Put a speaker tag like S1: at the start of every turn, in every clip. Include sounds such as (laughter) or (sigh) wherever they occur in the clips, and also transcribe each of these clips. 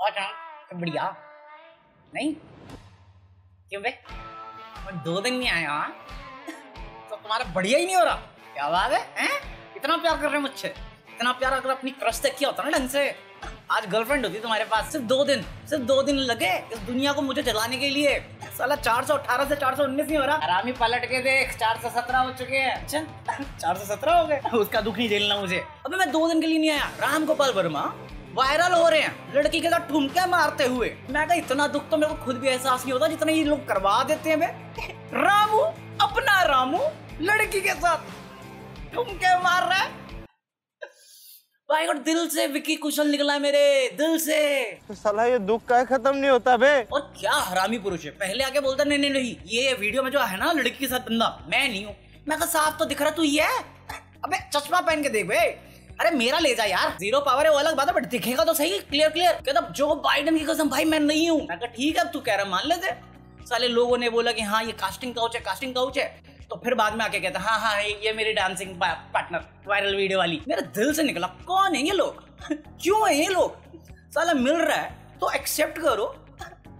S1: और तो बढ़िया। नहीं? क्यों बे? मैं दो दिन नहीं आया। हाँ? तो तुम्हारा बढ़िया ही नहीं हो रहा। क्या बात है, हैं? इतना प्यार कर रहे हैं मुझसे। इतना प्यार अगर अपनी क्रश तक किया होता ना ढंग से। आज गर्लफ्रेंड होती तुम्हारे पास, सिर्फ़ दो दिन। सिर्फ़ दो दिन लगे इस दुनिया को मुझे जलाने के लिए। साला 418 से 419 नहीं हो रहा। आरामी पलट के देख 417 हो चुके हैं। अच्छा 417 हो गए। उसका दुख नहीं झेलना मुझे। अबे मैं दो दिन के लिए नहीं आया। राम गोपाल वर्मा। वायरल हो रहे हैं। लड़की के साथ ठुमके मारते हुए। मैं कहा इतना दुख तो मेरे को खुद भी एहसास नहीं होता जितना ये लोग करवा देते हैं रामू अपना रामू लड़की के साथ ठुमके मार रहा है। भाई और दिल से विकी कुशल निकला है मेरे दिल से।
S2: तो साला ये दुख का खत्म नहीं होता बे।
S1: और क्या हरामी पुरुष है। पहले आके बोलता नहीं नहीं नहीं ये वीडियो में जो है ना लड़की के साथ बंदा मैं नहीं हूँ। मैं साफ़ तो दिख रहा तू ये अबे चश्मा पहन के देख बे। अरे मेरा ले जा यार। ज़ीरो पावर है, वो अलग बात है बट दिखेगा तो सही क्लियर क्लियर कहता जो बाइडन की कसम, भाई मैं नहीं हूँ। ठीक है तू कह रहा मान लेते साले लोगों ने बोला कि हाँ ये कास्टिंग काउच है कास्टिंग काउच है। तो फिर बाद में आके कहता हाँ हाँ ये मेरी डांसिंग पार्टनर वायरल वीडियो वाली। मेरे दिल से निकला, कौन है ये लोग? (laughs) क्यों है ये लोग? साला मिल रहा है तो एक्सेप्ट करो।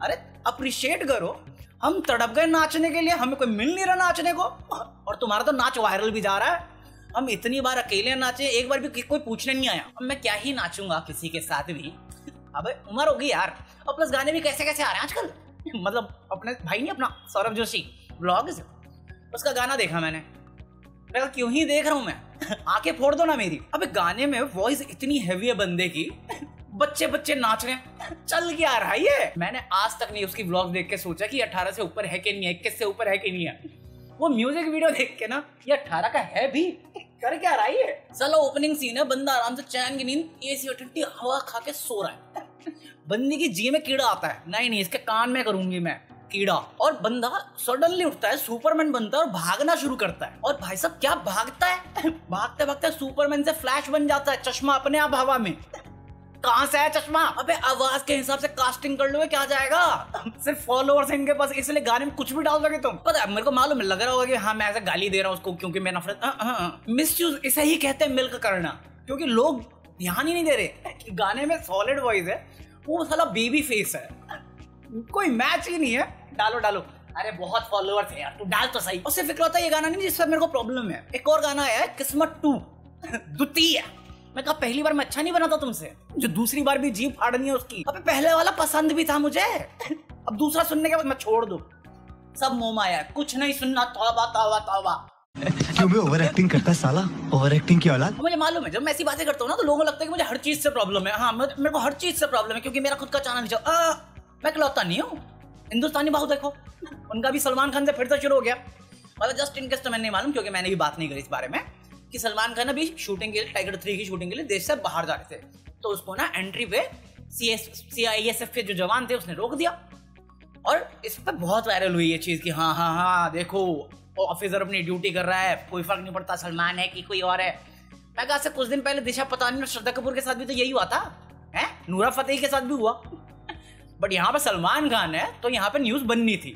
S1: अरे अप्रिशिएट करो। हम तड़प गए नाचने के लिए, हमें कोई मिल नहीं रहा नाचने को। और तुम्हारा तो नाच वायरल भी जा रहा है। हम इतनी बार अकेले नाचे, एक बार भी कोई पूछने नहीं आया। अब मैं क्या ही नाचूँगा किसी के साथ भी? (laughs) अब, उम्र होगी यार। और प्लस गाने भी कैसे कैसे आ रहे हैं आजकल? (laughs) मतलब अपने भाई नहीं, अपना सौरभ जोशी। ब्लॉग उसका गाना देखा मैंने। मैं क्यों ही देख रहा हूँ मैं? (laughs) आके फोड़ दो ना मेरी। अबे, गाने में वॉइस इतनी हैवी है बंदे की। बच्चे बच्चे नाच रहे हैं। चल क्या रहा है ये। मैंने आज तक नहीं उसकी ब्लॉग देख के सोचा कि अठारह से ऊपर है कि नहीं है, इक्कीस से ऊपर है कि नहीं है। वो म्यूज़िक वीडियो देख के ना, ये अठारह का है भी। कर क्या रहा है चलो ओपनिंग सीन है, बंदा आराम से चैन की नींद एसी ठंडी हवा खा के सो रहा है। बंदी की जी में कीड़ा आता है। नहीं नहीं, इसके कान में करूँगी मैं, कीड़ा। और बंदा सडनली उठता है सुपरमैन बनता है और भागना शुरू करता है। और भाई साहब, क्या भागता है? भागते भागते सुपरमैन से फ्लैश बन जाता है, चश्मा अपने आप हवा में। कहाँ से है चश्मा? अबे, आवाज़ के हिसाब से कास्टिंग कर लो क्या जाएगा? सिर्फ़ फॉलोअर्स इनके पास, इसलिए गाने में कुछ भी डाल दोगे तुम। पता है, मेरे को मालूम लग रहा होगा कि हाँ मैं ऐसे गाली दे रहा हूँ उसको, क्योंकि मैं नफरत मिस यूज़ इसे ही कहते हैं मिल्क करना। क्योंकि लोग ध्यान ही नहीं दे रहे कि गाने में सॉलिड वॉइस है, वो साला बेबी फेस है। कोई मैच ही नहीं है। डालो डालो। अरे, बहुत फॉलोअर्स है यार, तू डाल तो सही। उससे फ़िक्र होता है, ये गाना नहीं जिससे मेरे को प्रॉब्लम है। एक और गाना आया है, किस्मत टू। (laughs) द्वितीय। मैं कहा पहली बार मैं अच्छा नहीं बना था तुमसे। जो दूसरी बार भी जीप फाड़नी है उसकी। अबे पहले वाला पसंद भी था मुझे। अब दूसरा सुनने के बाद मैं छोड़ दू। सब मोह माया कुछ नहीं सुनना तौबा तौबा तौबा।
S3: क्यों भी ओवर एक्टिंग करता है साला? ओवर एक्टिंग की औलाद?
S1: मुझे मालूम है जब मैं ऐसी बातें करता हूँ ना तो लोगों को लगता है कि मुझे हर चीज़ से प्रॉब्लम है। हाँ मेरे को हर चीज़ से प्रॉब्लम है क्योंकि मेरा खुद का चाना नहीं मैं खिलौता नहीं हूँ। हिंदुस्तानी बाहू देखो। उनका भी सलमान खान से फिर से शुरू हो गया। मतलब जस्ट इन केस तो मैंने नहीं मालूम क्योंकि मैंने भी बात नहीं करी इस बारे में। कि सलमान खान अभी शूटिंग के लिए टाइगर थ्री की शूटिंग के लिए देश से बाहर जा रहे थे। तो उसको ना एंट्री पे C S C I S F के जो जवान थे, उसने रोक दिया। और इस पर बहुत वायरल हुई ये चीज़ कि हाँ हाँ हाँ देखो ऑफिसर अपनी ड्यूटी कर रहा है, कोई फ़र्क नहीं पड़ता सलमान है कि कोई और है। मैं कहा से कुछ दिन पहले दिशा पतानी और श्रद्धा कपूर के साथ भी तो यही हुआ था, है? नूरा फतेही के साथ भी हुआ। (laughs) बट यहाँ पर सलमान खान है तो यहाँ पर न्यूज़ बननी थी।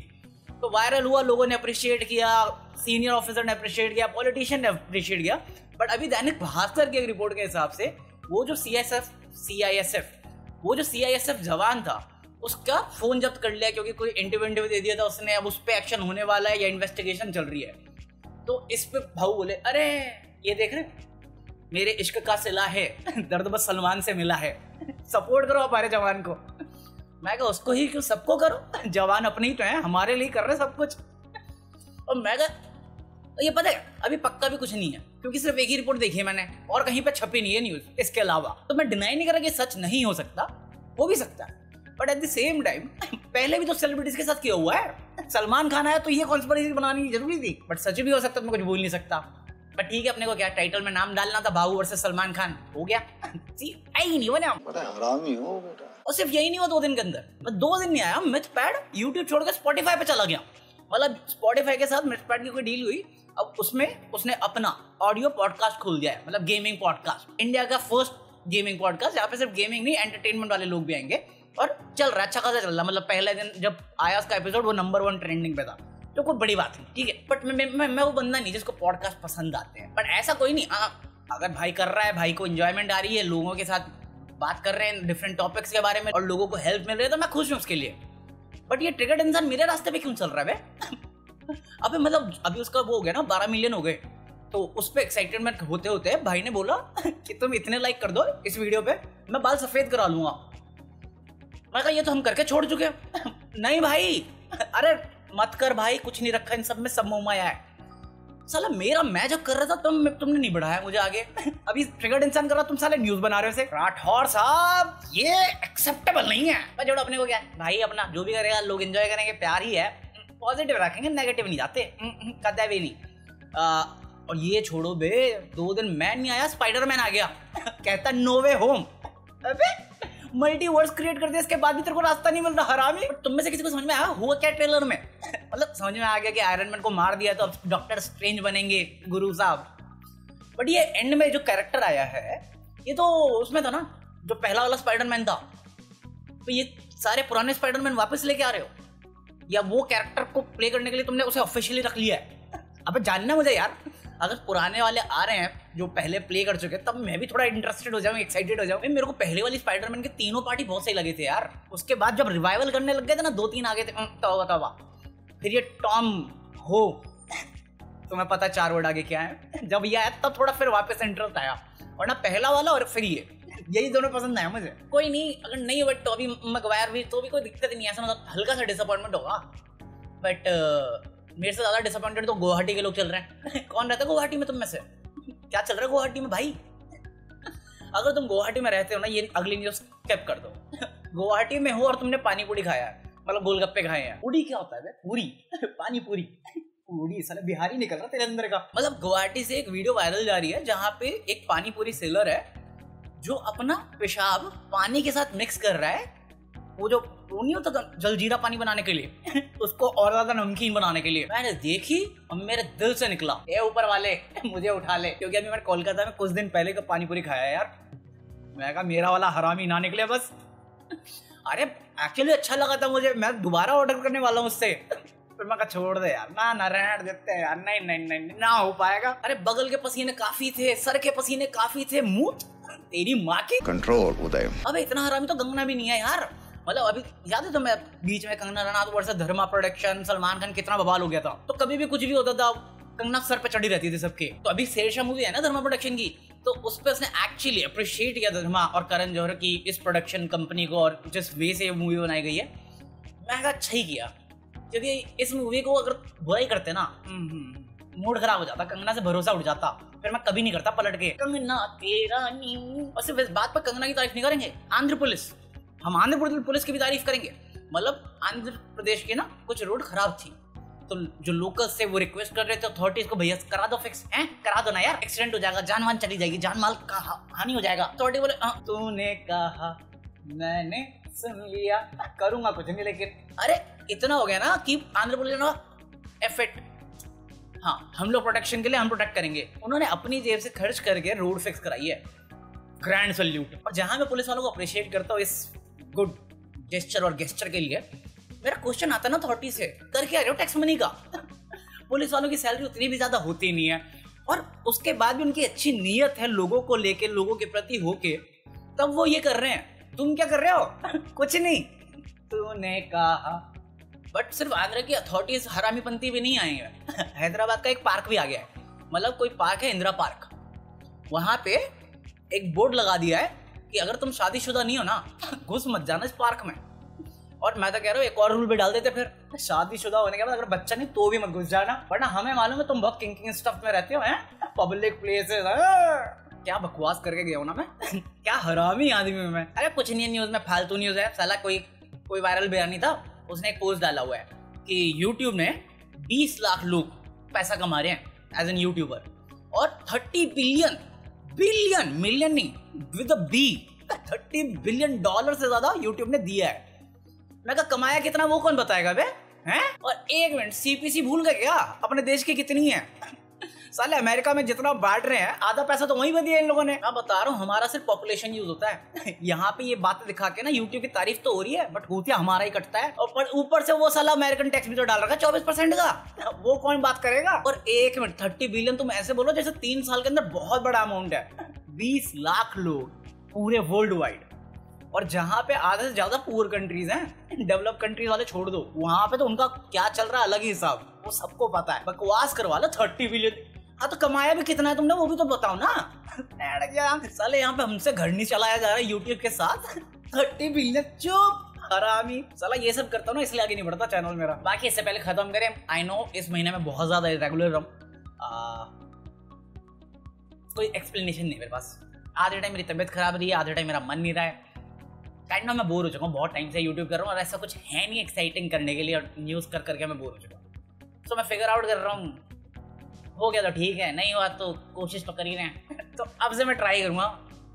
S1: तो वायरल हुआ, लोगों ने अप्रिशिएट किया सीनियर ऑफिसर ने अप्रिशिएट किया पॉलिटिशियन ने अप्रिशिएट किया। बट अभी दैनिक भास्कर की एक रिपोर्ट के हिसाब से, वो जो सी एस वो जो सी आई एस एफ़ जवान था, उसका फ़ोन जब्त कर लिया क्योंकि कोई इंटरव्यू दे दिया था उसने, अब उस पर एक्शन होने वाला है या इन्वेस्टिगेशन चल रही है। तो इस पे भाऊ बोले, अरे, ये देख रहे, मेरे इश्क का सिला है, (laughs) दर्द बस सलमान से मिला है। सपोर्ट करो हमारे जवान को। मैं कहा, उसको ही क्यों, सबको करो? जवान अपने ही तो है, हमारे लिए कर रहे सब कुछ। और मैं कहा, ये पता है, अभी पक्का भी कुछ नहीं है, क्योंकि सिर्फ़ एक ही रिपोर्ट देखी है मैंने, और कहीं पे छपी नहीं है न्यूज़ इसके अलावा। तो मैं डिनाई नहीं कर रहा कि सच नहीं हो सकता, हो भी सकता है but at the same time पहले भी तो सेलिब्रिटीज के साथ किया हुआ है? सलमान खान आया तो ये कॉन्स्परेसी बनानी ज़रूरी थी बट सच भी हो सकता मैं कुछ बोल नहीं सकता। बट ठीक है, अपने को क्या टाइटल में नाम डालना था बाबू वर्सेस सलमान खान, हो गया। (laughs) आई नहीं बना
S2: हरामी हो बेटा।
S1: और सिर्फ़ यही नहीं हुआ दो दिन के अंदर। मैं दो दिन नहीं आया मिथ पैड यूट्यूब छोड़कर स्पॉटीफाई पे चला गया। मतलब स्पॉटीफाई के साथ मिथ पैड की कोई डील हुई अब उसमें उसने अपना ऑडियो पॉडकास्ट खोल दिया है मतलब गेमिंग पॉडकास्ट इंडिया का फ़र्स्ट गेमिंग पॉडकास्ट यहाँ पे सिर्फ़ गेमिंग नहीं एंटरटेनमेंट वाले लोग भी आएँगे। और चल रहा है अच्छा खासा चल रहा मतलब पहले दिन जब आया उसका एपिसोड वो नंबर वन ट्रेंडिंग पे था। तो कोई बड़ी बात नहीं ठीक है। बट मैं, मैं मैं वो बंदा नहीं जिसको पॉडकास्ट पसंद आते हैं। बट ऐसा कोई नहीं आ, अगर भाई कर रहा है भाई को इंजॉयमेंट आ रही है लोगों के साथ बात कर रहे हैं डिफरेंट टॉपिक्स के बारे में और लोगों को हेल्प मिल रही है तो मैं खुश हूँ उसके लिए। बट ये ट्रिगर्ड इंसान मेरे रास्ते पे क्यों चल रहा है (laughs) अबे मतलब अभी उसका वो हो गया ना, बारह मिलियन हो गए। तो उस पर एक्साइटमेंट होते होते भाई ने बोला (laughs) कि तुम इतने लाइक कर दो इस वीडियो पे, मैं बाल सफ़ेद करा लूँगा। मैं कहा, ये तो हम करके छोड़ चुके (laughs) नहीं भाई, अरे मत कर भाई, कुछ नहीं रखा इन सब में, सब मोह माया है। साला मेरा मैं जब कर रहा था तुम तुमने नहीं बढ़ाया मुझे आगे। (laughs) अभी ट्रिगर्ड इंसान कर रहा तुम साले न्यूज़ बना रहे हो से राठौर साहब ये एक्सेप्टेबल नहीं है। पर जोड़ो अपने को क्या? भाई अपना जो भी करेगा लोग एंजॉय करेंगे प्यार ही है। पॉजिटिव रखेंगे नेगेटिव नहीं जाते। कदा भी नहीं। आ, और ये छोड़ो बे दो दिन मैन नहीं आया स्पाइडरमैन आ गया। (laughs) कहता नो वे होम अबे मल्टीवर्स क्रिएट कर दिया, इसके बाद भी तेरे को रास्ता नहीं मिल रहा, हरामी। तुम में से किसी को समझ में आया? हुआ क्या ट्रेलर में? मतलब समझ में आ गया कि आयरन मैन को मार दिया तो अब डॉक्टर स्ट्रेंज बनेंगे, गुरु साहब। बट ये एंड में जो कैरेक्टर आया है, ये तो उसमें था ना, जो पहला वाला स्पाइडरमैन था। तो ये सारे पुराने स्पाइडरमैन वापस लेके आ रहे हो? या वो कैरेक्टर को प्ले करने के लिए तुमने उसे ऑफिशियली रख लिया है? (laughs) अब जानना मुझे यार। अगर पुराने वाले आ रहे हैं, जो पहले प्ले कर चुके तब मैं भी थोड़ा इंटरेस्टेड हो जाऊँ एक्साइटेड हो जाऊँ। मेरे को पहले वाली स्पाइडरमैन के तीनों पार्टी बहुत सही लगे थे यार। उसके बाद जब रिवाइवल करने लग गए थे ना, दो तीन आगे थे तवा तवा फिर ये टॉम हो तुम्हें पता चार वर्ड आगे क्या है? जब ये आया, तब थोड़ा फिर वापस इंटरेस्ट आया वरना पहला वाला और फिर ये। यही दोनों पसंद आया मुझे। कोई नहीं, अगर नहीं बट तो अभी मकवायर भी तो भी कोई दिक्कत नहीं ऐसा मतलब हल्का सा डिसअपॉइंटमेंट होगा। बट मेरे से ज़्यादा डिसअपॉइंटेड तो गुवाहाटी के लोग चल रहे हैं। (laughs) कौन रहता है गुवाहाटी में तुम में से? क्या चल रहा है गुवाहाटी में, भाई? (laughs) अगर तुम गुवाहाटी में रहते हो ना, ये अगली न्यूज़ स्किप कर दो। (laughs) गुवाहाटी में हो और तुमने पानी पूरी खाया है। मतलब गोलगप्पे खाए हैं। पूरी क्या होता है पूरी। पानी पूरी पूरी साले बिहारी निकल रहा तेरे अंदर का। मतलब गुवाहाटी से एक वीडियो वायरल जा रही है, जहाँ पे एक पानी पूरी सेलर है, जो अपना पेशाब पानी के साथ मिक्स कर रहा है वो जो वो नहीं होता था जलजीरा पानी बनाने के लिए (laughs) उसको और ज़्यादा नमकीन बनाने के लिए। मैंने देखी और मेरे दिल से निकला। ए ऊपर वाले (laughs) मुझे उठा ले। क्योंकि अभी मैंने कोलकाता में कुछ दिन पहले का पानी पूरी खाया यार। मैं कहा मेरा वाला हरामी ना निकले बस। (laughs) अरे एक्चुअली अच्छा लगा था मुझे। मैं दोबारा ऑर्डर करने वाला हूँ उससे। फिर मैं कहा छोड़ दे यार। ना ना रहने देते हैं यार। नहीं नहीं नहीं ना हो पाएगा। अरे बगल के पसीने काफ़ी थे सर के पसीने काफ़ी थे। मुँह तेरी माँ की।
S2: कंट्रोल उदय।
S1: अबे इतना हरामी तो गंगना भी नहीं है यार। मतलब अभी, याद है तो मैं बीच में कंगना रनावत वर्सेस धर्मा प्रोडक्शन, सलमान खान कितना बवाल हो गया था? तो कभी भी कुछ भी होता था, कंगना सर पे चढ़ी रहती थी सबके। तो अभी शेरशाह मूवी है ना धर्मा प्रोडक्शन की? तो उस पर उसने एक्चुअली अप्रिशिएट किया धर्मा और करण जौहर की इस प्रोडक्शन कंपनी को और जिस वे से मूवी बनाई गई है। मैं कहा अच्छा ही किया। क्योंकि इस मूवी को अगर बुराई करते ना मूड खराब हो जाता, कंगना से भरोसा उठ जाता। फिर मैं कभी नहीं करता पलट के। कंगना तेरा नी और सिर्फ़ इस बात पर कंगना की तारीफ़ नहीं करेंगे? आंध्र पुलिस। हम आंध्र प्रदेश पुलिस की भी तारीफ़ करेंगे। मतलब आंध्र प्रदेश के ना कुछ रोड खराब थी। तो जो लोकल से वो रिक्वेस्ट कर रहे थे अथॉरिटीज को भैया करा दो फिक्स है? करा दो ना यार एक्सीडेंट हो जाएगा जान वान चली जाएगी जान माल का हानि हो जाएगा। अथॉरिटी बोले "हाँ, तूने कहा मैंने सुन लिया करूँगा कुछ नहीं लेकिन अरे इतना हो गया ना कि आंध्र प्रदेश ना एफेक्ट हाँ हम लोग प्रोटेक्शन के लिए हम प्रोटेक्ट करेंगे। उन्होंने अपनी जेब से खर्च करके रोड फिक्स कराई है। ग्रैंड सल्यूट और जहाँ मैं पुलिस वालों को अप्रिशिएट करता हूँ इस गुड जेस्चर और गेस्चर के लिए। मेरा क्वेश्चन आता ना अथॉरिटी से कर क्या रहे हो टैक्स मनी का। (laughs) पुलिस वालों की सैलरी उतनी भी ज़्यादा होती नहीं है। और उसके बाद भी उनकी अच्छी नीयत है लोगों को लेके, लोगों के प्रति होके, तब वो ये कर रहे हैं। तुम क्या कर रहे हो? (laughs) कुछ नहीं। तूने कहा। बट सिर्फ़ आगरा की अथॉरिटीज हरामीपंथी भी नहीं आई है। (laughs) हैदराबाद का एक पार्क भी आ गया है। मतलब कोई पार्क है इंदिरा पार्क वहाँ पे एक बोर्ड लगा दिया है। कि अगर तुम शादीशुदा नहीं हो ना, (laughs) घुस मत जाना इस पार्क में। और मैं तो कह रहा हूँ, एक और रूल भी डाल देते फिर। शादीशुदा होने के बाद अगर बच्चा नहीं तो भी मत घुस जाना। वरना हमें मालूम है तुम बहुत किंकिंग स्टफ़ में रहते हो, हैं? (laughs) पब्लिक प्लेसेस क्या बकवास करके गया हूँ ना मैं? (laughs) क्या हरामी आदमी हूँ मैं? अरे कुछ नहीं न्यूज़ में, फालतू न्यूज़ है। साला कोई कोई वायरल बयानी था। उसने एक पोस्ट डाला हुआ है कि यूट्यूब ने 20 लाख लोग पैसा कमा रहे हैं एज एन यूट्यूबर और 30 बिलियन बिलियन मिलियन नहीं विद बी 30 बिलियन डॉलर से ज़्यादा यूट्यूब ने दिया है। मैं कहा, कमाया कितना, वो कौन बताएगा बे? हैं? और एक मिनट सीपीसी भूल गए क्या? अपने देश की कितनी है? साले, अमेरिका में जितना बांट रहे हैं, आधा पैसा तो वहीं पर दिया इन लोगों ने। मैं बता रहा हूँ, हमारा सिर्फ़ पॉपुलेशन यूज़ होता है। (laughs) यहाँ पे ये बातें दिखा के ना यूट्यूब की तारीफ़ तो हो रही है बट भूतिया हमारा ही कटता है। और ऊपर से वो साला अमेरिकन टैक्स भी तो डाल रखा है, चौबीस परसेंट का। (laughs) वो कौन बात करेगा? और एक मिनट थर्टी बिलियन तुम ऐसे बोलो जैसे तीन साल के अंदर बहुत बड़ा अमाउंट है। (laughs) बीस लाख लोग, पूरे वर्ल्ड वाइड और जहाँ पे आधे से ज़्यादा पुअर कंट्रीज़ हैं डेवलप कंट्रीज़ वाले छोड़ दो। वहाँ पे तो उनका क्या चल रहा है, अलग ही हिसाब। वो सबको पता है। बकवास करवा लो थर्टी बिलियन हाँ तो कमाया भी कितना है तुमने वो भी तो बताओ ना। साले यहाँ पे हमसे घर नहीं चलाया जा रहा है यूट्यूब के साथ। थर्टी बिलियन, चुप, हरामी। साला ये सब करता हूँ ना, इसलिए आगे नहीं बढ़ता चैनल मेरा। बाकी इससे पहले खत्म करें। आई नो इस महीने में बहुत ज़्यादा रेगुलर रहा कोई एक्सप्लेनेशन नहीं मेरे पास। आधे टाइम मेरी तबीयत खराब रही है, आधे टाइम मेरा मन नहीं रहा है। काइंड मैं बोर हो चुका हूँ, बहुत टाइम से यूट्यूब कर रहा हूँ और ऐसा कुछ है नहीं एक्साइटिंग करने के लिए और न्यूज़ कर करके मैं बोर हो चुका हूँ। तो मैं फिगर आउट कर रहा हूँ हो गया तो ठीक है, नहीं हुआ तो कोशिश तो कर ही रहे हैं। (laughs) तो अब से मैं ट्राई करूँगा।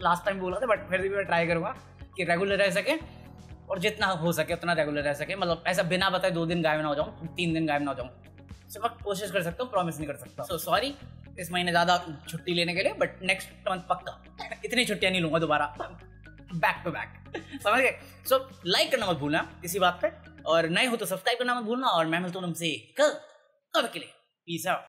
S1: लास्ट टाइम बोला था बट फिर भी मैं ट्राई करूँगा कि रेगुलर रह सके और जितना हो सके, उतना रेगुलर रह सके। मतलब ऐसा बिना बताए दो दिन गायब ना हो जाऊँ, तीन दिन गायब ना हो जाऊँ। सो मैं कोशिश कर सकता हूँ प्रॉमिस नहीं कर सकता। सो सॉरी इस महीने ज़्यादा छुट्टी लेने के लिए बट नेक्स्ट मंथ पक्का। (laughs) इतनी छुट्टियाँ नहीं लूँगा दोबारा। बैक टू बैक समझ गए? सो लाइक करना मत भूलना इसी बात पे। और नए हो तो सब्सक्राइब करना मत भूलना। और मैं मिलता हूँ तुमसे कल। तब के लिए पीस आउट